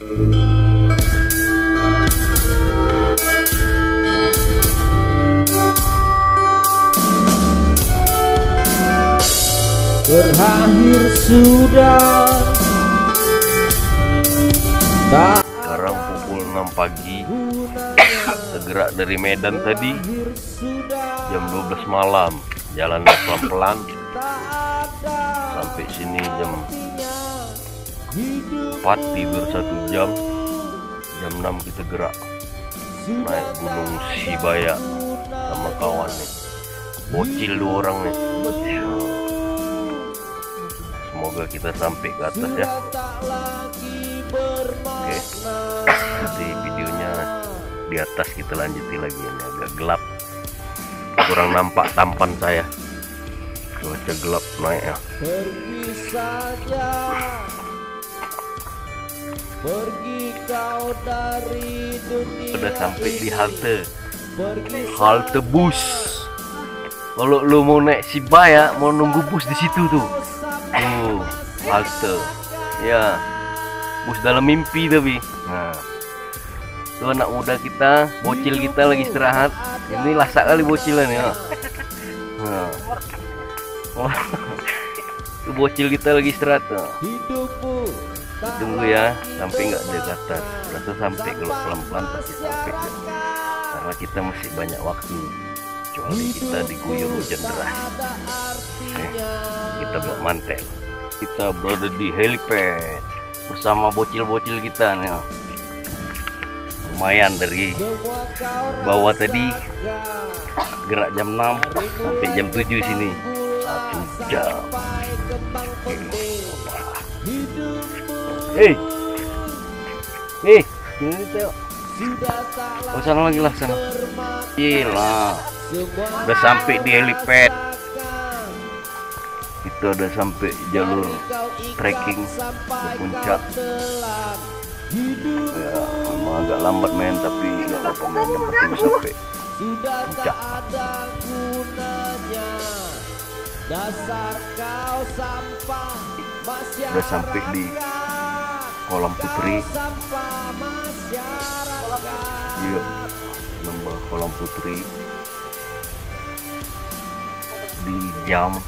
Berakhir sudah. Sekarang pukul 6 pagi. Segera dari Medan tadi. Jam 12 malam. Jalan pelan-pelan. Sampai sini jam 4 tidur satu jam. Jam 6 kita gerak. Naik gunung Sibaya Sama kawan nih. Bocil dua orang nih. Semoga kita sampai ke atas ya. Oke. Nanti videonya di atas kita lanjuti lagi. Ini agak gelap. Kurang nampak tampan saya. Cuaca gelap naik ya udah sampai di halte. Pergi halte bus. Kalau lu mau naik Sibaya mau nunggu bus di situ tuh. Tuh halte. Ya. Bus dalam mimpi tapi. Nah. Tuh anak muda kita bocil kita lagi istirahat. Ini lasak kali bocilan ya. Nah. Wah. bocil kita lagi istirahat. Tuh. hidupmu tunggu ya sampai nggak ada kata rasa sampai kalau pelan-pelan pasti sampai karena kita masih banyak waktu. Kecuali kita diguyur hujan deras. Eh, kita belum mantel. Kita berada di helipad bersama bocil-bocil kita nih lumayan dari bawah tadi. Gerak jam 6 sampai jam 7 sini. Satu jam. Hidupmu hei. Hei ini tak oh sana lagi lah sana. Gila. Udah sampai di helipad. Kita udah sampai jalur trekking ke puncak. Ya emang agak lambat main tapi nggak apa-apa main yang penting sampai Puncak. Dasar kau sampah Udah sampai di kolam putri. Yuk lembah kolam putri. Di jam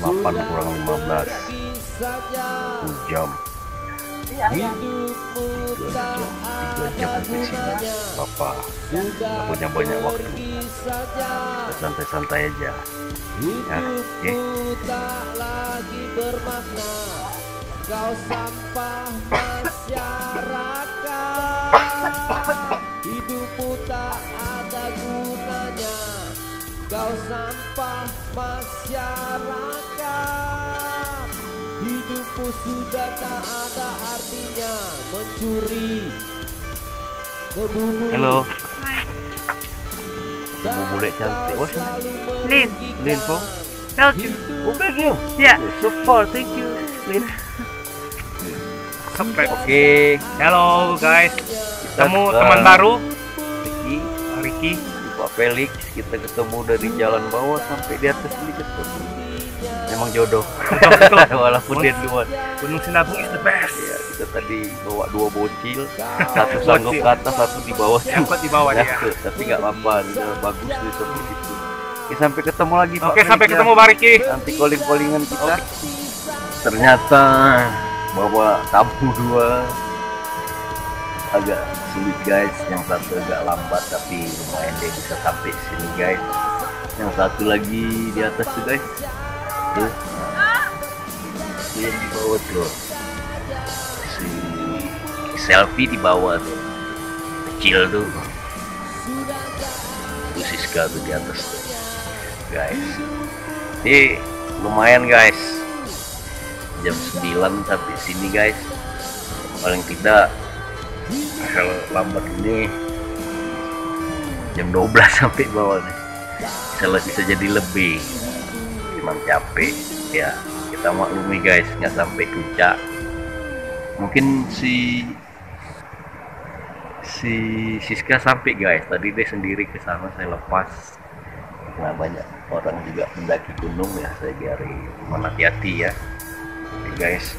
8 kurang 15 Pergi saja 1 jam. Tak jam 3 jam sampai sini. Nggak punya banyak waktu. Kita santai-santai aja. Ya, oke. Bermakna Kau sampah masyarakat Hidupmu tak ada gunanya. Kau sampah masyarakat Hidupmu sudah tak ada artinya. Mencuri Membunuh. Halo Ibu bule cantik wah Lin, Lin po Belgium. oh Belgium Ya. so far thank you Lin Sampai. oke. Halo guys, ketemu Kita teman baru, Ricky Ricky. Pak Felix. Kita ketemu dari jalan bawah sampai di atas ini. Ketemu. Memang jodoh. Walaupun dia duluan. Gunung Sinabung is the best. ya kita tadi bawa dua bocil. Satu sanggup ke atas satu di bawah. Kuat di bawah dia. Jatuh, tapi nggak apa-apa. Bagus tuh seperti itu Oke, sampai ketemu lagi Pak Oke, sampai Felix, ya. ketemu Pak Ricky. nanti calling callingan kita ternyata bawa tamu dua. Agak sulit guys. Yang satu agak lambat tapi lumayan dia bisa sampai sini guys. Yang satu lagi di atas tuh guys. Tuh. Itu yang di bawah tuh. Si selfie di bawah tuh. Kecil tuh. Tuh Siska tuh di atas tuh. Guys. Ini lumayan guys jam 9 sampai sini guys. Paling tidak kalau lambat ini jam 12 sampai bawah nih. Bisa bisa jadi lebih. Memang capek ya kita maklumi guys nggak sampai puncak. Mungkin si si Siska sampai guys. Tadi dia sendiri ke sana saya lepas. Nah banyak orang juga mendaki gunung ya saya biarin. Hati-hati ya Oke, guys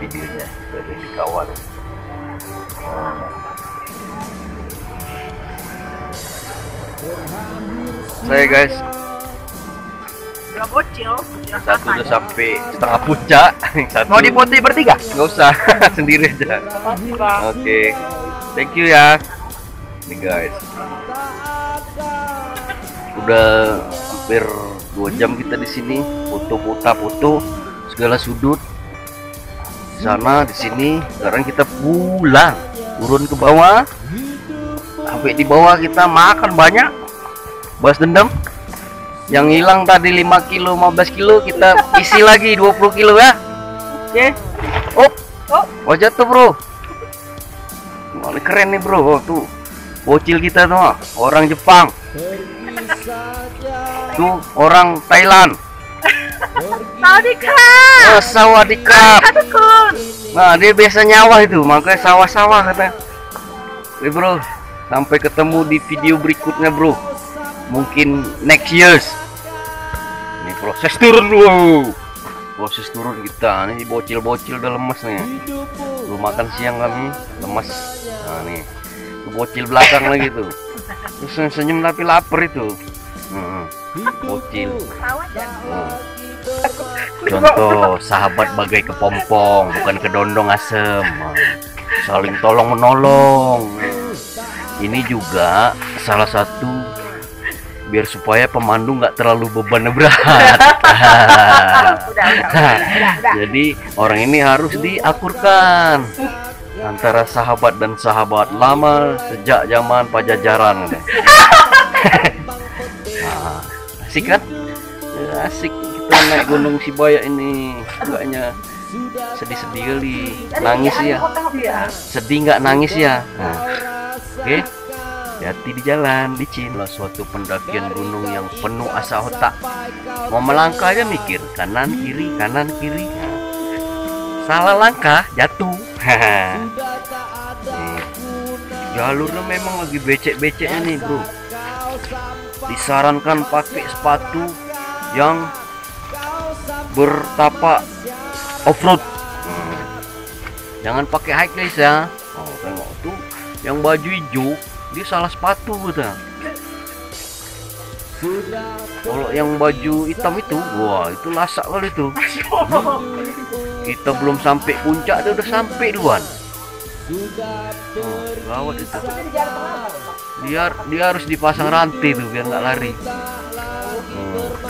videonya dari kawan saya guys Udah bocil. satu udah sampai setengah puncak. Satu. Mau dipoto bertiga? nggak usah sendiri aja. Oke. Thank you ya. Nih guys. Udah hampir dua jam kita di sini. Foto-foto foto segala sudut. Sana di sini sekarang kita pulang. Turun ke bawah. Sampai di bawah kita makan banyak. Balas dendam. Yang hilang tadi 5 kilo 15 kilo kita isi lagi 20 kilo ya. Oke. Oh Oh. wajah tuh bro. Wah, keren nih bro. Oh, tuh. Bocil kita tuh orang Jepang. Tuh orang Thailand Oh, nah dia biasa nyawa itu makanya sawah-sawah katanya Oke bro sampai ketemu di video berikutnya bro. Mungkin next years. Ini proses turun wow proses turun kita ini bocil-bocil udah lemes nih. Belum makan siang kami lemes. Nah nih. Bocil belakang lagi tuh. Senyum tapi lapar itu bocil. Contoh sahabat bagai kepompong bukan kedondong asem. Saling tolong menolong. Ini juga salah satu biar supaya pemandu nggak terlalu beban berat. Jadi orang ini harus diakurkan antara sahabat dan sahabat lama sejak zaman pajajaran asik. Kita naik gunung Sibaya ini. Enggaknya sedih-sedih kali. Nangis ya. Sedih nggak nangis ya? Nah, oke. Hati di jalan licin lah suatu pendakian gunung yang penuh asa otak. Mau melangkah aja mikir kanan kiri kanan kiri. Salah langkah jatuh. Jalurnya memang lagi becek-beceknya nih bro. Disarankan pakai sepatu yang bertapak off-road. Hmm. jangan pakai high guys ya. Oh tengok tuh yang baju hijau dia salah sepatu gitu. Kalau yang baju hitam itu wah itu lasak kali itu. Kita belum sampai puncak dia udah sampai duluan. Oh, gawat itu. Dia dia harus dipasang rantai tuh biar nggak lari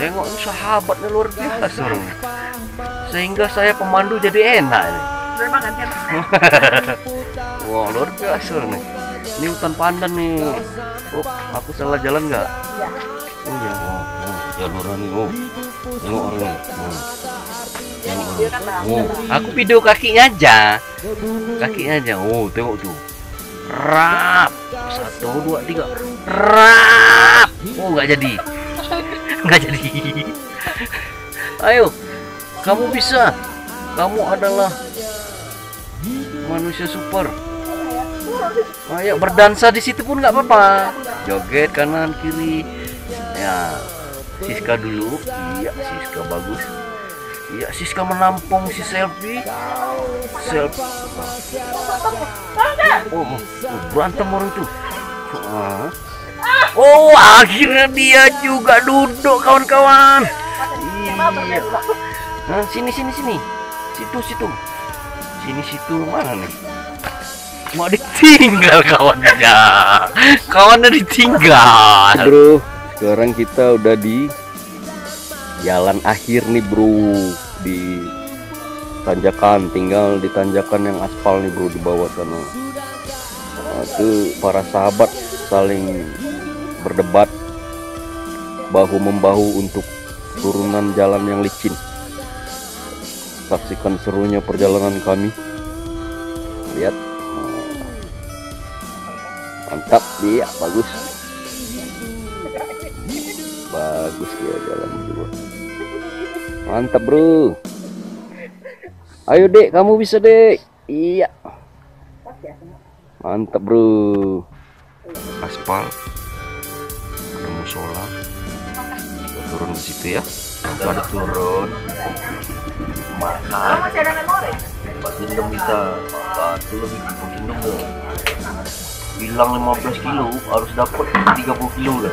Tengok ini sahabatnya luar biasa orang sehingga saya pemandu jadi enak ini. Wah luar biasa nih. Ini hutan pandan nih. Oh, aku salah jalan nggak? Oh ya. Oh, oh, jaluran nih. Oh, tengok orang nih. Oh. Tengok orang. Oh, aku video kakinya aja. Kakinya aja. Oh, tengok tuh. Rap. Satu, dua, tiga. Rap. Oh, nggak jadi. Nggak jadi. Ayo, kamu bisa. Kamu adalah manusia super. Ayo berdansa di situ pun nggak apa-apa. Joget kanan kiri. Ya, Siska dulu. Iya, Siska bagus. Iya, Siska menampung si selfie. Selfie. Oh, oh, oh, berantem orang itu. Ah. Oh, akhirnya dia juga duduk kawan-kawan. Iya. Nah, sini sini sini. Situ situ. Sini situ mana nih? Mau ditinggal kawannya. Kawannya ditinggal. Bro, sekarang kita udah di jalan akhir nih, Bro. Di tanjakan, tinggal di tanjakan yang aspal nih, Bro, di bawah sana. Nah, itu para sahabat saling berdebat bahu membahu untuk turunan jalan yang licin. Saksikan serunya perjalanan kami. Lihat. Mantap dia, bagus. Bagus dia jalan berdua. Mantap, Bro. Ayo, Dek, kamu bisa, Dek. Iya. Mantap, Bro. Aspal. Ada musola. Kita turun di situ ya. Ada turun. Makan. Pas dendam kita apa dulu bikin dendam tuh bilang 15 kilo. Harus dapat 30 kilo lah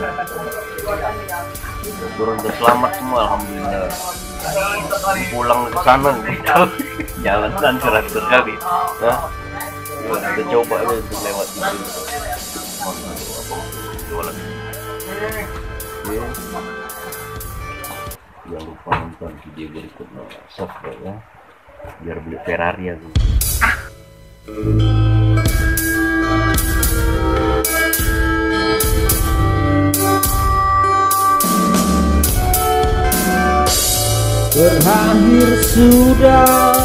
turun ke selamat semua alhamdulillah. Pulang ke sana. Jalan kan terakhir kali. Nah, kita coba aja untuk lewat itu jualan Oke. jangan lupa nonton video berikutnya subscribe ya. Biar beli Ferrari aku Berakhir sudah